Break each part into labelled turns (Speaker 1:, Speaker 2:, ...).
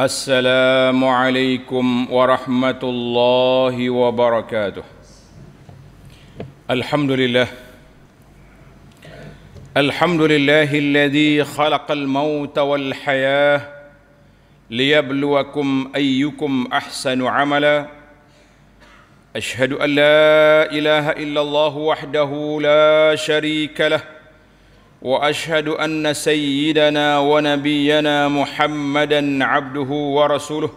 Speaker 1: السلام عليكم ورحمة الله وبركاته. الحمد لله. الحمد لله الذي خلق الموت والحياة ليبلوكم أيكم أحسن عملا. أشهد أن لا إله إلا الله وحده لا شريك له. واشهد ان سيدنا ونبينا محمدا عبده ورسوله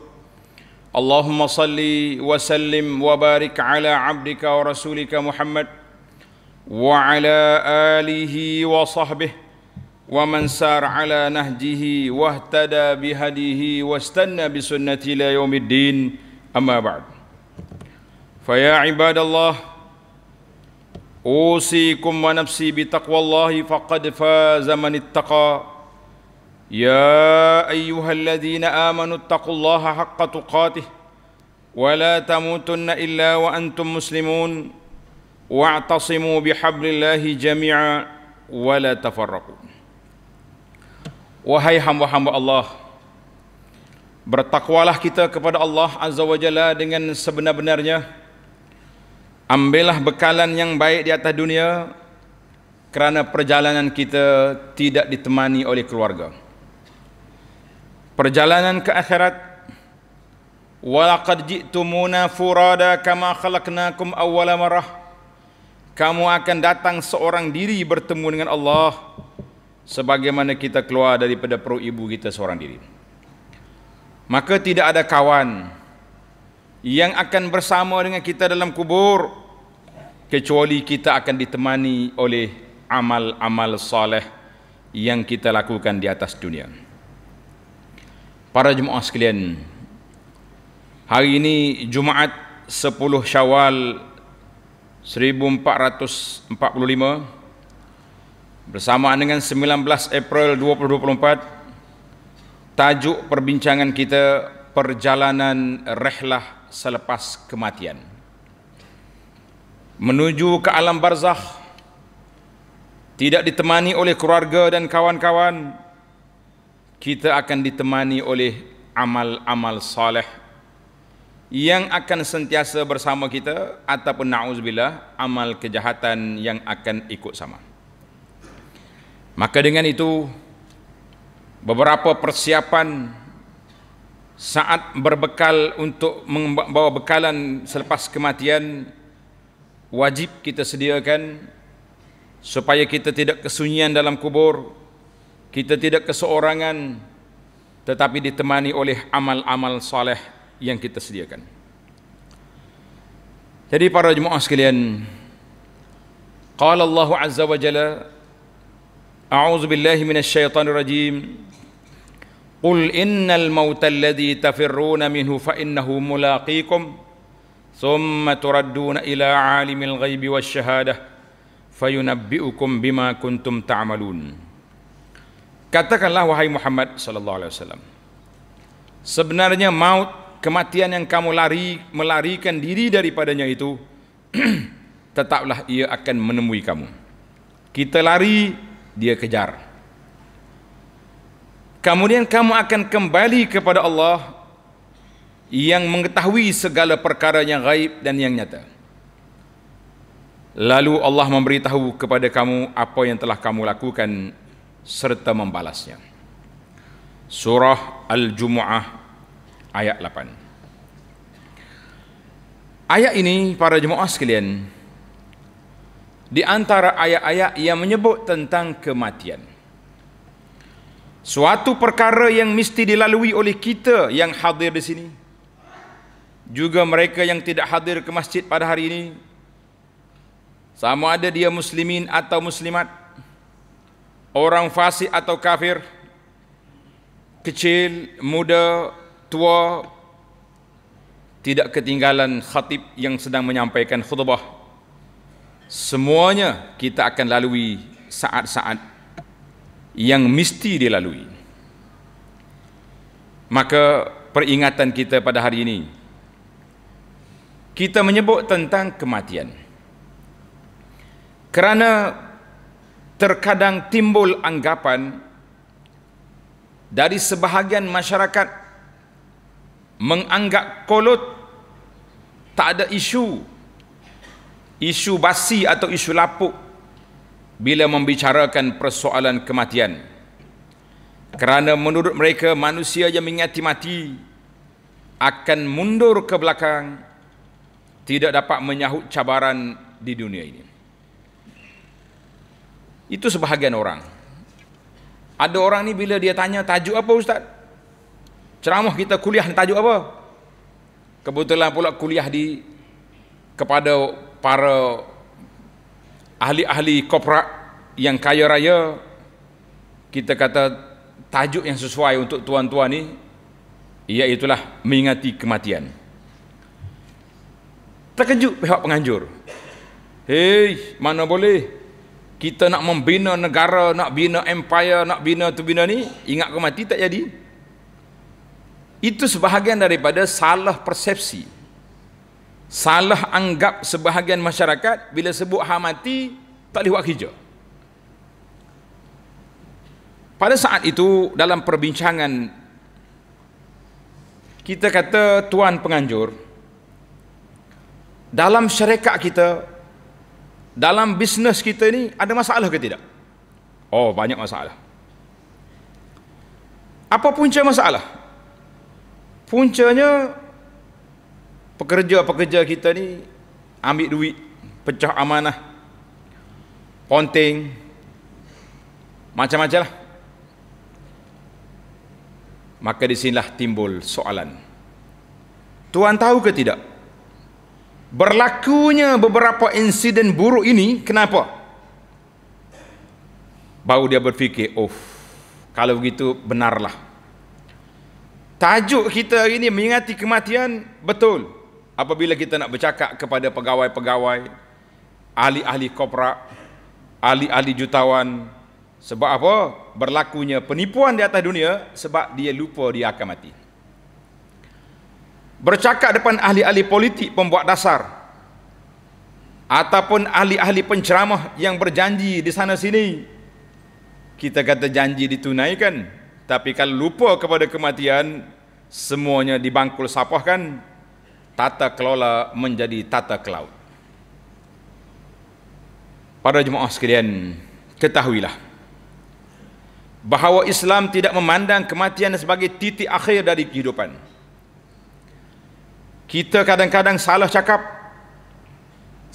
Speaker 1: اللهم صل وسلم وبارك على عبدك ورسولك محمد وعلى اله وصحبه ومن سار على نهجه واهتدى بهديه واستنى بسنته الى يوم الدين اما بعد فيا عباد الله اوصيكم ونفسي بتقوى الله فقد فاز من اتقى يا ايها الذين امنوا اتقوا الله حق تقاته ولا تموتن الا وانتم مسلمون واعتصموا بحبل الله جميعا ولا تفرقوا Wahai hamba-hamba Allah Bertakwalah kita kepada Allah Azza wa Jalla dengan sebenar-benarnya Ambillah bekalan yang baik di atas dunia kerana perjalanan kita tidak ditemani oleh keluarga. Perjalanan ke akhirat walaqad ji'tumuna furada kama khalaqnakum awwala marah. Kamu akan datang seorang diri bertemu dengan Allah sebagaimana kita keluar daripada perut ibu kita seorang diri. Maka tidak ada kawan yang akan bersama dengan kita dalam kubur kecuali kita akan ditemani oleh amal-amal saleh yang kita lakukan di atas dunia. Para jemaah sekalian, hari ini Jumaat 10 Syawal 1445 bersamaan dengan 19 April 2024 tajuk perbincangan kita perjalanan rehlah selepas kematian menuju ke alam barzakh. Tidak ditemani oleh keluarga dan kawan-kawan kita akan ditemani oleh amal-amal saleh yang akan sentiasa bersama kita ataupun na'udzubillah amal kejahatan yang akan ikut sama. Maka dengan itu beberapa persiapan saat berbekal untuk membawa bekalan selepas kematian wajib kita sediakan supaya kita tidak kesunyian dalam kubur kita tidak keseorangan tetapi ditemani oleh amal-amal saleh yang kita sediakan. Jadi para jemaah sekalian qala Allah azza wa jalla a'udzu billahi minasyaitonir rajim. Qul innal mauta alladhi tafirruna minhu fa innahu mulaqikum ثم تردون إلى عالم الغيب والشهادة فينبئكم بما كنتم تعملون Katakanlah wahai Muhammad sallallahu alaihi wasallam Sebenarnya maut kematian yang kamu lari melarikan diri daripadanya itu tetaplah ia akan menemui kamu. Kita lari, dia kejar. Kemudian kamu akan kembali kepada Allah yang mengetahui segala perkara yang gaib dan yang nyata. Lalu Allah memberitahu kepada kamu apa yang telah kamu lakukan serta membalasnya. Surah Al-Jumu'ah ayat 8. Ayat ini para jemaah sekalian di antara ayat-ayat yang menyebut tentang kematian. Suatu perkara yang mesti dilalui oleh kita yang hadir di sini juga mereka yang tidak hadir ke masjid pada hari ini. Sama ada dia muslimin atau muslimat. Orang fasik atau kafir. Kecil muda tua. Tidak ketinggalan khatib yang sedang menyampaikan khutbah. Semuanya kita akan lalui saat-saat yang mesti dilalui. Maka peringatan kita pada hari ini kita menyebut tentang kematian. Kerana terkadang timbul anggapan dari sebahagian masyarakat menganggap kolot tak ada isu isu basi atau isu lapuk bila membicarakan persoalan kematian kerana menurut mereka manusia yang mengingati mati akan mundur ke belakang tidak dapat menyahut cabaran di dunia ini. Itu sebahagian orang. Ada orang ni bila dia tanya tajuk apa ustaz? Ceramah kita kuliah tajuk apa? Kebetulan pula kuliah di kepada para ahli-ahli korporat yang kaya raya kita kata tajuk yang sesuai untuk tuan-tuan ni iaitulah mengingati kematian terkejut pihak penganjur. Hei mana boleh? Kita nak membina negara nak bina empire nak bina tu bina ni ingat kemati tak jadi? Itu sebahagian daripada salah persepsi. Salah anggap sebahagian masyarakat bila sebut hak mati tak boleh buat kerja. Pada saat itu dalam perbincangan kita kata tuan penganjur dalam syarikat kita dalam bisnes kita ni ada masalah ke tidak? Oh banyak masalah. Apa punca masalah? Puncanya pekerja-pekerja kita ni ambil duit pecah amanah ponteng macam-macam lah. Maka di sinilah timbul soalan. Tuan tahu ke tidak berlakunya beberapa insiden buruk ini kenapa? Baru dia berfikir oh kalau begitu benarlah. Tajuk kita hari ini mengingati kematian betul. Apabila kita nak bercakap kepada pegawai-pegawai ahli-ahli korporat ahli-ahli jutawan sebab apa? Berlakunya penipuan di atas dunia sebab dia lupa dia akan mati bercakap depan ahli-ahli politik pembuat dasar ataupun ahli-ahli penceramah yang berjanji di sana sini kita kata janji ditunaikan tapi kalau lupa kepada kematian semuanya dibangkul sapahkan tata kelola menjadi tata kelaut. Para jemaah sekalian, ketahuilah bahawa Islam tidak memandang kematian sebagai titik akhir dari kehidupan. Kita kadang-kadang salah cakap,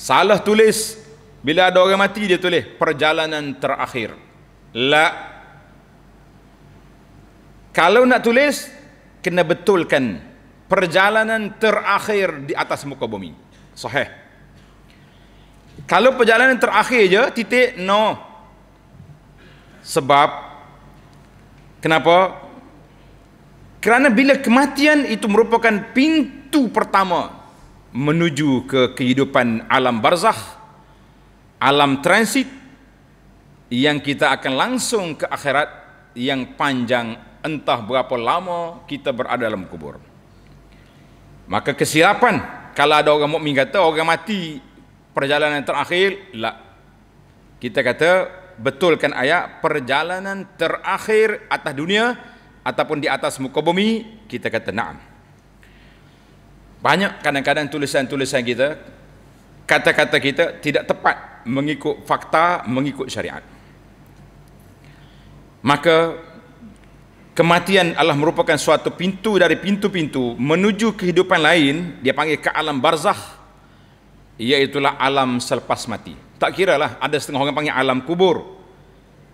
Speaker 1: salah tulis bila ada orang mati dia tulis perjalanan terakhir. La kalau nak tulis kena betulkan perjalanan terakhir di atas muka bumi. Sahih. Kalau perjalanan terakhir je, titik no. Sebab kenapa? Kerana bila kematian itu merupakan pintu pertama menuju ke kehidupan alam barzakh, alam transit yang kita akan langsung ke akhirat yang panjang entah berapa lama kita berada dalam kubur. Maka kesilapan kalau ada orang mukmin kata orang mati perjalanan terakhir la kita kata betulkan ayat perjalanan terakhir atas dunia ataupun di atas muka bumi kita kata na'am banyak kadang-kadang tulisan-tulisan kita kata-kata kita tidak tepat mengikut fakta mengikut syariat. Maka kematian adalah merupakan suatu pintu dari pintu-pintu menuju kehidupan lain dia panggil ke alam barzakh iaitulah alam selepas mati. Tak kira lah ada setengah orang panggil alam kubur.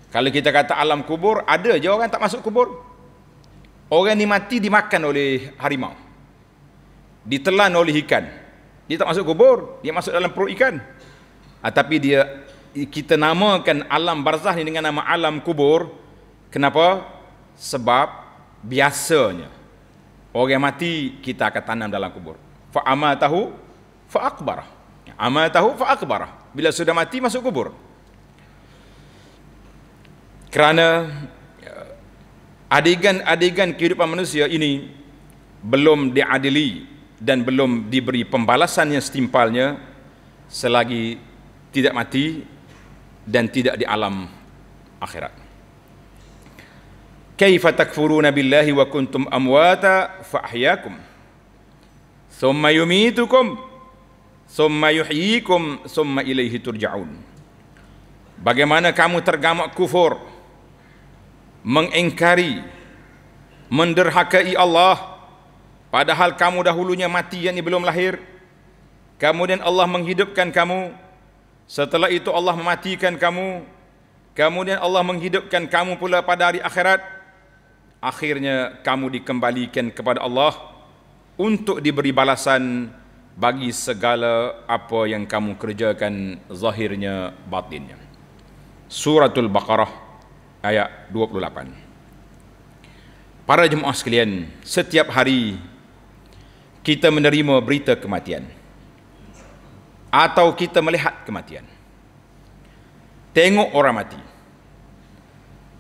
Speaker 1: Kalau kita kata alam kubur ada je orang tak masuk kubur. Orang ni mati dimakan oleh harimau ditelan oleh ikan. Dia tak masuk kubur dia masuk dalam perut ikan. Ha, tapi dia kita namakan alam barzah ni dengan nama alam kubur. Kenapa? Sebab biasanya orang mati kita akan tanam dalam kubur. Fa amatahu fa akbarah amatahu fa akbarah bila sudah mati masuk kubur. Kerana eh, adegan-adegan kehidupan manusia ini belum diadili dan belum diberi pembalasan yang setimpalnya selagi tidak mati dan tidak di alam akhirat. Kaifa takfuruna billahi wa kuntum amwata fa ahyakum thumma yumitukum thumma yuhyikum thumma ilaihi turja'un. Bagaimana kamu tergamak kufur mengingkari menderhakai Allah padahal kamu dahulunya mati yang belum lahir. Kemudian Allah menghidupkan kamu. Setelah itu Allah mematikan kamu. Kemudian Allah menghidupkan kamu pula pada hari akhirat. Akhirnya kamu dikembalikan kepada Allah untuk diberi balasan bagi segala apa yang kamu kerjakan zahirnya batinnya. Suratul baqarah ayat 28 para jemaah sekalian setiap hari kita menerima berita kematian. Atau kita melihat kematian. Tengok orang mati.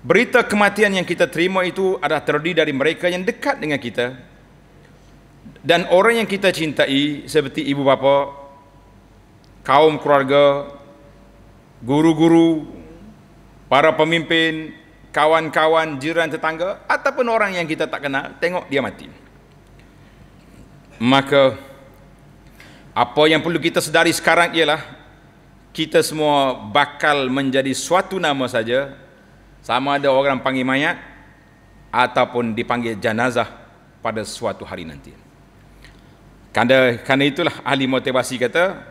Speaker 1: Berita kematian yang kita terima itu adalah terdiri dari mereka yang dekat dengan kita. Dan orang yang kita cintai seperti ibu bapa kaum keluarga guru-guru para pemimpin kawan-kawan jiran tetangga ataupun orang yang kita tak kenal tengok dia mati maka apa yang perlu kita sedari sekarang ialah kita semua bakal menjadi suatu nama saja sama ada orang panggil mayat ataupun dipanggil jenazah pada suatu hari nanti. Karena, karena itulah ahli motivasi kata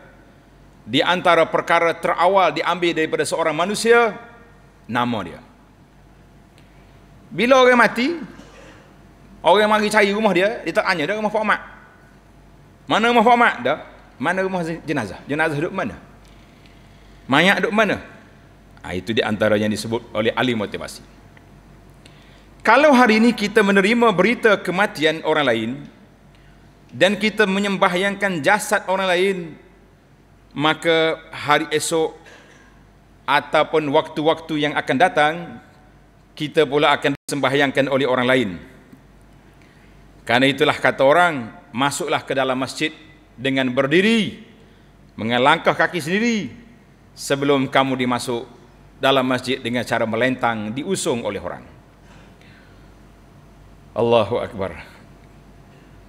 Speaker 1: di antara perkara terawal diambil daripada seorang manusia nama dia. Bila orang mati orang mari cari rumah dia dia tak tanya dia rumah Pak Mak. Mana rumah Pak Mak? Dah. Mana rumah jenazah? Jenazah duduk mana? Mayat duduk mana? Ha, itu di antara yang disebut oleh ahli motivasi. Kalau hari ini kita menerima berita kematian orang lain dan kita menyembahyangkan jasad orang lain, maka hari esok ataupun waktu-waktu yang akan datang, kita pula akan disembahyangkan oleh orang lain. Karena itulah kata orang, masuklah ke dalam masjid dengan berdiri mengelangkah kaki sendiri sebelum kamu dimasuk dalam masjid dengan cara melentang diusung oleh orang. Allahu Akbar.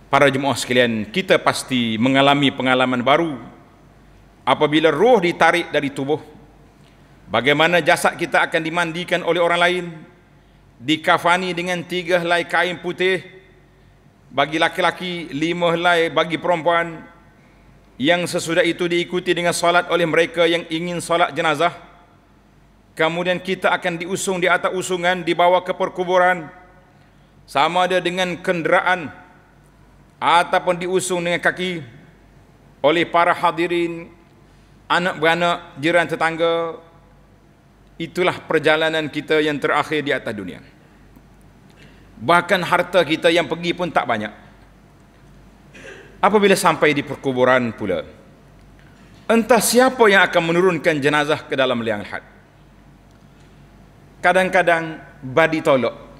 Speaker 1: Para jemaah sekalian kita pasti mengalami pengalaman baru. Apabila roh ditarik dari tubuh bagaimana jasad kita akan dimandikan oleh orang lain dikafani dengan tiga helai kain putih bagi laki-laki lima helai bagi perempuan. Yang sesudah itu diikuti dengan salat oleh mereka yang ingin salat jenazah. Kemudian kita akan diusung di atas usungan dibawa ke perkuburan. Sama ada dengan kenderaan ataupun diusung dengan kaki oleh para hadirin anak beranak jiran tetangga. Itulah perjalanan kita yang terakhir di atas dunia bahkan harta kita yang pergi pun tak banyak. Apabila sampai di perkuburan pula entah siapa yang akan menurunkan jenazah ke dalam liang lahat kadang-kadang badi tolok.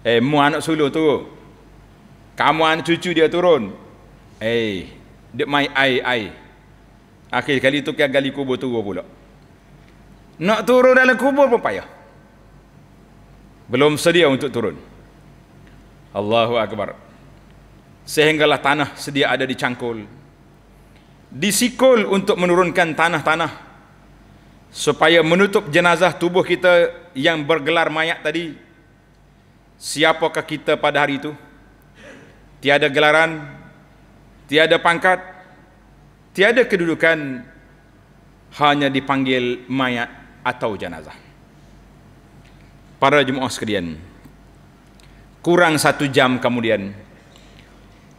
Speaker 1: Eh mu anak sulu tu. Kamu anak cucu dia turun. Eh dia mai ai ai. Akhir kali tu kaya gali kubur turun pula. Nak turun dalam kubur pun payah. Belum sedia untuk turun Allahu Akbar. Sehinggalah tanah sedia ada di cangkul. Disikul untuk menurunkan tanah-tanah supaya menutup jenazah tubuh kita yang bergelar mayat tadi. Siapakah kita pada hari itu? Tiada gelaran tiada pangkat tiada kedudukan hanya dipanggil mayat atau jenazah. Para jemaah sekalian kurang satu jam kemudian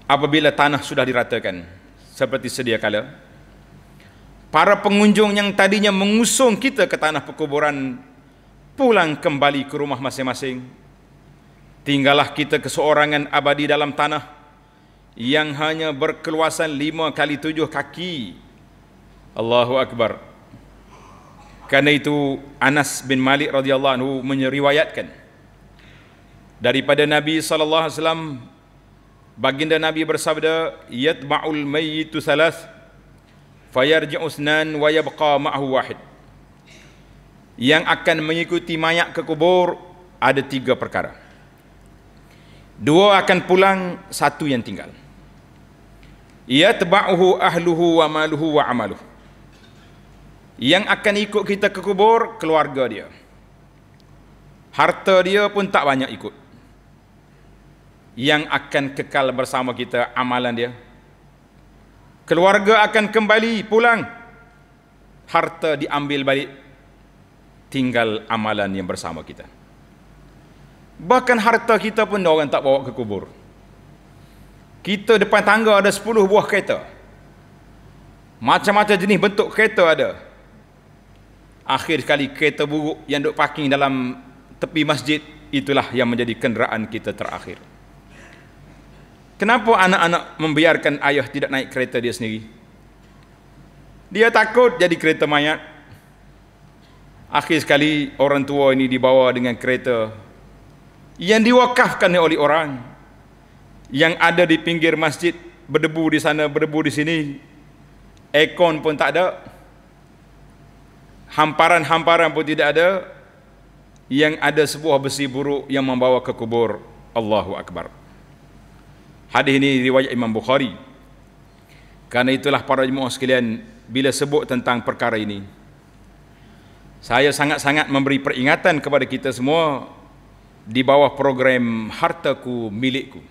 Speaker 1: apabila tanah sudah diratakan seperti sedia kala para pengunjung yang tadinya mengusung kita ke tanah perkuburan pulang kembali ke rumah masing-masing. Tinggallah kita keseorangan abadi dalam tanah yang hanya berkeluasan lima kali tujuh kaki. Allahu Akbar. Kerana itu Anas bin Malik radhiyallahu anhu menyeriwayatkan daripada Nabi sallallahu alaihi wasallam baginda Nabi bersabda yatba'ul mayyitu salas fayarji'u usnan wa yabqa ma'hu wahid. Yang akan mengikuti mayat ke kubur ada tiga perkara. Dua akan pulang satu yang tinggal. Yatba'uhu ahluhu wa maluhu wa amaluhu. Yang akan ikut kita ke kubur keluarga dia. Harta dia pun tak banyak ikut yang akan kekal bersama kita amalan dia. Keluarga akan kembali pulang. Harta diambil balik. Tinggal amalan yang bersama kita. Bahkan harta kita pun orang tak bawa ke kubur. Kita depan tangga ada 10 buah kereta. Macam-macam jenis bentuk kereta ada. Akhir sekali kereta buruk yang duk parking dalam tepi masjid itulah yang menjadi kenderaan kita terakhir Kenapa anak-anak membiarkan ayah tidak naik kereta dia sendiri? Dia takut jadi kereta mayat. Akhir sekali orang tua ini dibawa dengan kereta yang diwakafkan oleh orang yang ada di pinggir masjid berdebu di sana berdebu di sini. Ekon pun tak ada. Hamparan-hamparan pun tidak ada. Yang ada sebuah besi buruk yang membawa ke kubur. Allahu Akbar Hadis ini riwayat Imam Bukhari. Karena itulah para jemaah sekalian bila sebut tentang perkara ini saya sangat-sangat memberi peringatan kepada kita semua di bawah program hartaku milikku.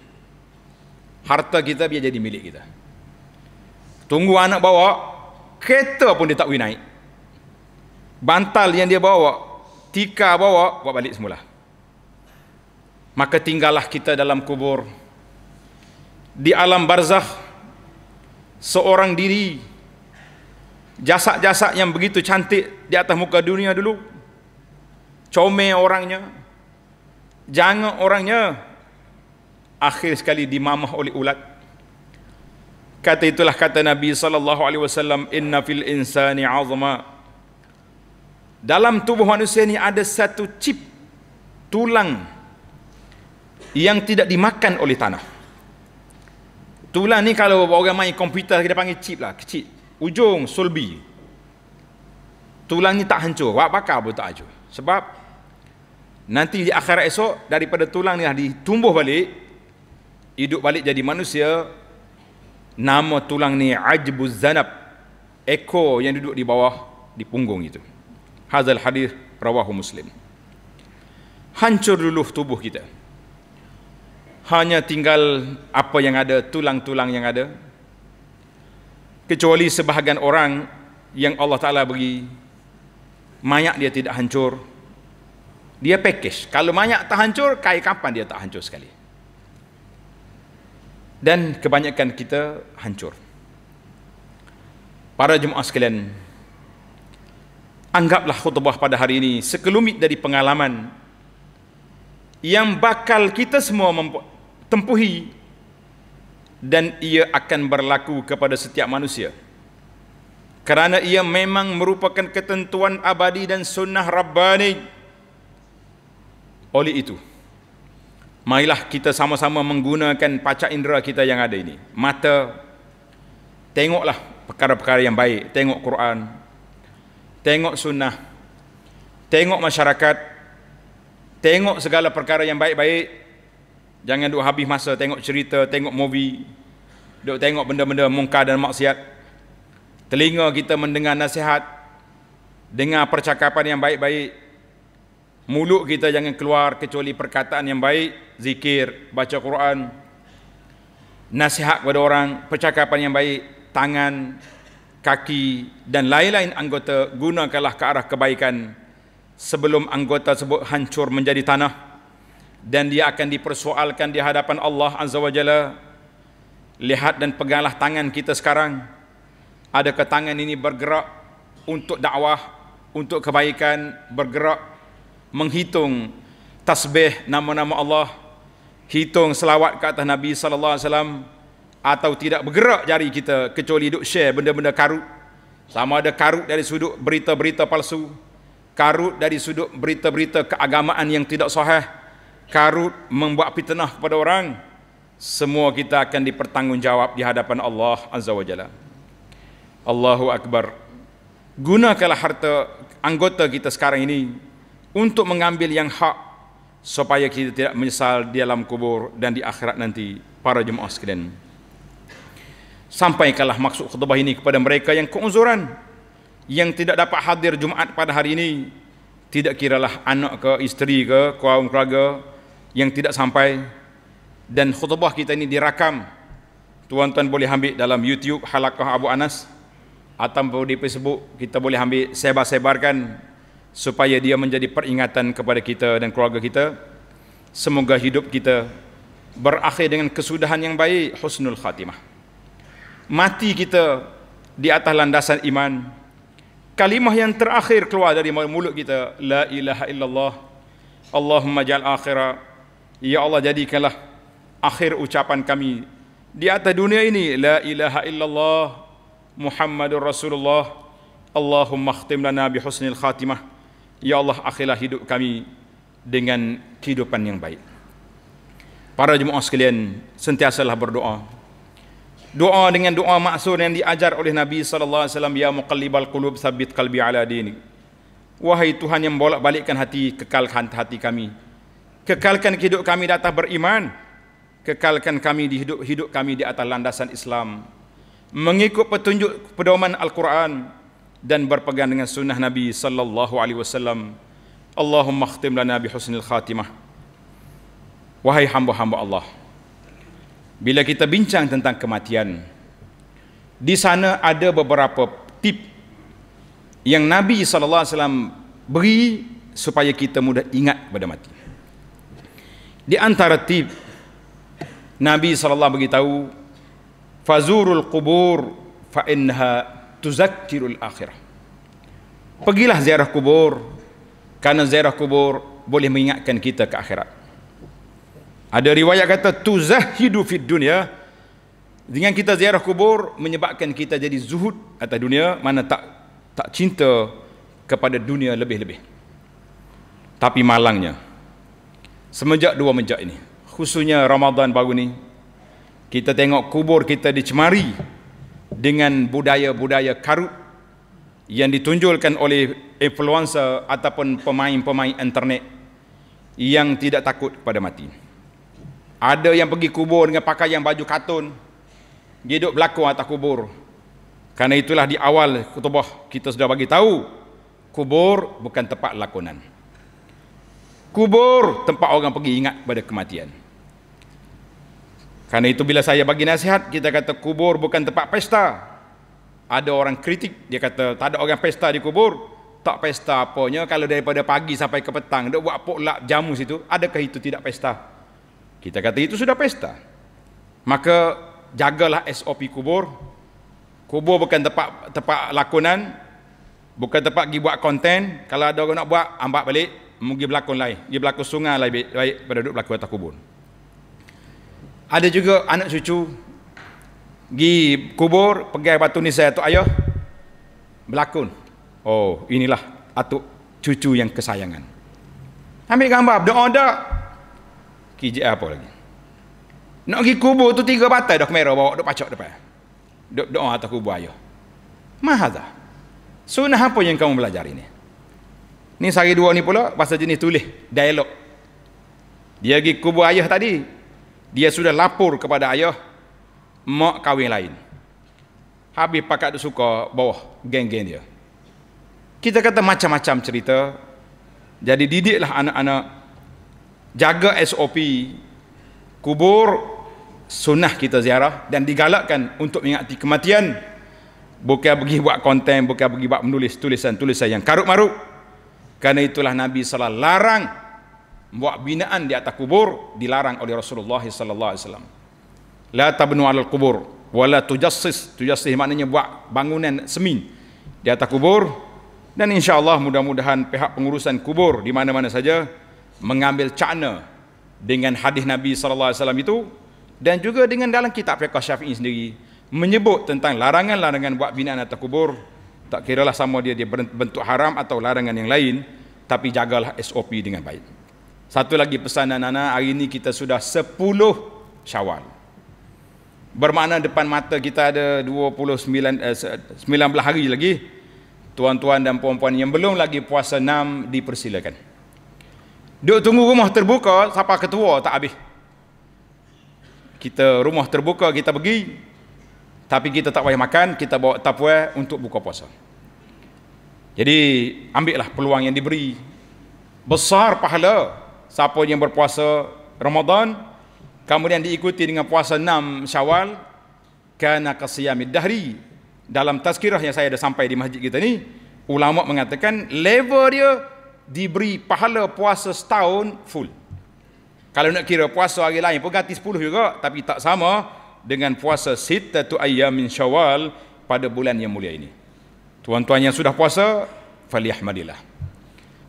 Speaker 1: Harta kita biar jadi milik kita. Tunggu anak bawa kereta pun dia tak boleh naik. Bantal yang dia bawa, tika bawa, buat balik semula. Maka tinggallah kita dalam kubur di alam barzakh seorang diri jasad-jasad yang begitu cantik di atas muka dunia dulu comel orangnya jangan orangnya akhir sekali dimamah oleh ulat. Kata itulah kata Nabi sallallahu alaihi wasallam inna fil insani azma. Dalam tubuh manusia ini ada satu chip tulang yang tidak dimakan oleh tanah Tulang ni kalau orang main komputer kita panggil chip lah, kecil. Ujung sulbi. Tulang ni tak hancur, wak bakar pun tak hancur. Sebab nanti di akhirat esok daripada tulang ni dah ditumbuh balik, hidup balik jadi manusia. Nama tulang ni Ajbuz Zanab. Ekor yang duduk di bawah di punggung itu. Hazal hadis rawahu Muslim. Hancur dulu tubuh kita hanya tinggal apa yang ada, tulang-tulang yang ada. Kecuali sebahagian orang yang Allah Ta'ala beri, mayat dia tidak hancur. Dia package. Kalau mayat tak hancur, kaya kapan dia tak hancur sekali. Dan kebanyakan kita hancur. Para jemaah sekalian, anggaplah khutbah pada hari ini sekelumit dari pengalaman yang bakal kita semua tempuhi dan ia akan berlaku kepada setiap manusia. Kerana ia memang merupakan ketentuan abadi dan sunnah rabbani. Oleh itu marilah kita sama-sama menggunakan paca indera kita yang ada ini. Mata tengoklah perkara-perkara yang baik. Tengok Quran tengok sunnah tengok masyarakat tengok segala perkara yang baik-baik Jangan duk habis masa tengok cerita, tengok movie. Duk tengok benda-benda mungkar dan maksiat. Telinga kita mendengar nasihat. Dengar percakapan yang baik-baik. Mulut kita jangan keluar kecuali perkataan yang baik, zikir, baca Quran. Nasihat kepada orang, percakapan yang baik, tangan, kaki dan lain-lain anggota gunakanlah ke arah kebaikan sebelum anggota tersebut hancur menjadi tanah dan dia akan dipersoalkan di hadapan Allah Azza wa Jalla. Lihat dan peganglah tangan kita sekarang. Adakah tangan ini bergerak untuk dakwah untuk kebaikan bergerak menghitung tasbih nama-nama Allah hitung selawat ke atas Nabi sallallahu alaihi wasallam atau tidak bergerak jari kita kecuali duk share benda-benda karut. Sama ada karut dari sudut berita-berita palsu karut dari sudut berita-berita keagamaan yang tidak sahih karut membuat fitnah kepada orang semua kita akan dipertanggungjawab di hadapan Allah Azza wa Jalla. Allahu Akbar. Gunakanlah harta anggota kita sekarang ini untuk mengambil yang hak supaya kita tidak menyesal di dalam kubur dan di akhirat nanti para jemaah sekalian. Sampaikanlah maksud khutbah ini kepada mereka yang keuzuran yang tidak dapat hadir Jumaat pada hari ini. Tidak kiralah anak ke isteri ke kaum keluarga yang tidak sampai. Dan khutbah kita ini dirakam. Tuan-tuan boleh ambil dalam YouTube Halakah Abu Anas. Atau di Facebook kita boleh ambil sebar-sebarkan supaya dia menjadi peringatan kepada kita dan keluarga kita. Semoga hidup kita berakhir dengan kesudahan yang baik husnul khatimah. Mati kita di atas landasan iman. Kalimah yang terakhir keluar dari mulut kita la ilaha illallah. Allahumma ja'al akhira ya Allah jadikanlah akhir ucapan kami. Di atas dunia ini la ilaha illallah Muhammadur Rasulullah Allahumma khtim lana bi husnil khatimah. Ya Allah akhirlah hidup kami dengan kehidupan yang baik. Para jemaah sekalian sentiasalah berdoa. Doa dengan doa maksud yang diajar oleh Nabi sallallahu alaihi wasallam ya muqallibal qulub tsabbit qalbi ala dinik. Wahai Tuhan yang bolak-balikkan hati kekalkan hati kami kekalkan hidup kami di atas beriman. Kekalkan kami di hidup hidup kami di atas landasan Islam. Mengikut petunjuk pedoman Al-Quran dan berpegang dengan sunnah Nabi sallallahu alaihi wasallam. Allahumma khtim lana bi husnil khatimah. Wahai hamba-hamba Allah bila kita bincang tentang kematian di sana ada beberapa tip yang Nabi sallallahu alaihi wasallam beri supaya kita mudah ingat pada mati di antara tip Nabi sallallahu beritahu fazurul qubur fa innaha tuzakkirul akhirah. Pergilah ziarah kubur. Kerana ziarah kubur boleh mengingatkan kita ke akhirat. Ada riwayat kata tuzahidu fid dunya. Dengan kita ziarah kubur menyebabkan kita jadi zuhud atas dunia mana tak tak cinta kepada dunia lebih-lebih. Tapi malangnya semenjak dua menjak ini khususnya Ramadan baru ni kita tengok kubur kita dicemari dengan budaya-budaya karut yang ditunjulkan oleh influencer ataupun pemain-pemain internet yang tidak takut pada mati. Ada yang pergi kubur dengan pakai yang baju katun. Dia duduk berlakon atas kubur. Karena itulah di awal kutubah kita sudah bagi tahu kubur bukan tempat lakonan. Kubur tempat orang pergi ingat pada kematian. Karena itu bila saya bagi nasihat kita kata kubur bukan tempat pesta. Ada orang kritik dia kata tak ada orang pesta di kubur. Tak pesta apanya kalau daripada pagi sampai ke petang duk buat potlak jamu situ adakah itu tidak pesta? Kita kata itu sudah pesta. Maka jagalah SOP kubur. Kubur bukan tempat tempat lakonan, bukan tempat pergi buat konten. Kalau ada orang nak buat, ambak balik, pergi berlakon lain. Pergi berlakon sungai lain baik, baik pada duduk berlakon atas kubur. Ada juga anak cucu pergi kubur, pergi batu ni saya tu ayah berlakon. Oh, inilah atuk cucu yang kesayangan. Ambil gambar, berdoa dak. KJ apa lagi nak pergi kubur tu tiga batai dah kamera bawa duk pacak depan duk doa atas kubur ayah mahadha sunnah apa yang kamu belajar ini ni sehari dua ni pula bahasa jenis tulis dialog. Dia pergi kubur ayah tadi dia sudah lapor kepada ayah mak kahwin lain. Habis pakat tu suka bawah geng-geng dia. Kita kata macam-macam cerita. Jadi didiklah anak-anak jaga SOP kubur sunnah kita ziarah dan digalakkan untuk mengingati kematian. Bukan pergi buat konten bukan pergi buat menulis tulisan-tulisan yang karut kerana itulah Nabi SAW larang buat binaan di atas kubur dilarang oleh Rasulullah SAW la tabnu alal kubur wala tujassis tujassis maknanya buat bangunan semin di atas kubur. Dan insyaAllah mudah-mudahan pihak pengurusan kubur di mana-mana saja mengambil cakna dengan hadis Nabi sallallahu alaihi wasallam itu dan juga dengan dalam kitab fiqh Syafi'i sendiri menyebut tentang larangan-larangan buat binaan atau kubur tak kiralah sama dia dia bentuk haram atau larangan yang lain tapi jagalah SOP dengan baik. Satu lagi pesanan anak hari ini kita sudah 10 Syawal. Bermakna depan mata kita ada 29 eh, 19 hari lagi. Tuan-tuan dan puan-puan yang belum lagi puasa 6 dipersilakan. Duk tunggu rumah terbuka siapa ketua tak habis. Kita rumah terbuka kita pergi Tapi kita tak payah makan, kita bawa tupperware untuk buka puasa. Jadi ambillah peluang yang diberi. Besar pahala siapa yang berpuasa Ramadan kemudian diikuti dengan puasa 6 Syawal kana qasiyamid dahri. Dalam tazkirah yang saya dah sampai di masjid kita ni, ulama mengatakan level dia diberi pahala puasa setahun full. Kalau nak kira puasa hari lain pun ganti 10 juga tapi tak sama dengan puasa sittatu ayyamin syawal pada bulan yang mulia ini. Tuan-tuan yang sudah puasa, faliyahmadillah.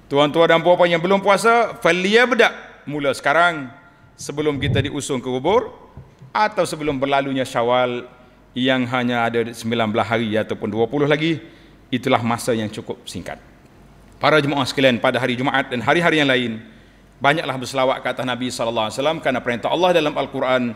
Speaker 1: Tuan-tuan dan puan yang belum puasa, faliyabda mula sekarang sebelum kita diusung ke kubur atau sebelum berlalunya Syawal yang hanya ada 19 hari ataupun 20 lagi, itulah masa yang cukup singkat. Para jemaah sekalian pada hari Jumaat dan hari-hari yang lain, banyaklah berselawat ke atas Nabi sallallahu alaihi wasallam kerana perintah Allah dalam Al-Quran,